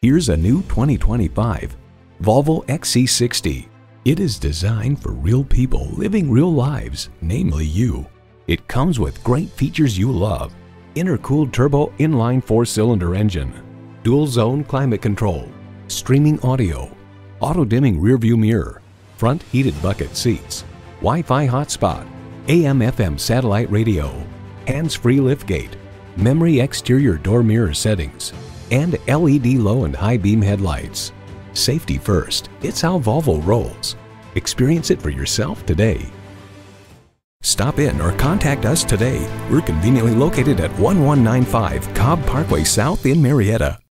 Here's a new 2025 Volvo XC60. It is designed for real people living real lives, namely you. It comes with great features you love. Intercooled turbo inline four-cylinder engine, dual zone climate control, streaming audio, auto dimming rearview mirror, front heated bucket seats, Wi-Fi hotspot, AM FM satellite radio, hands-free liftgate, memory exterior door mirror settings, and LED low and high beam headlights. Safety first, it's how Volvo rolls. Experience it for yourself today. Stop in or contact us today. We're conveniently located at 1195 Cobb Parkway South in Marietta.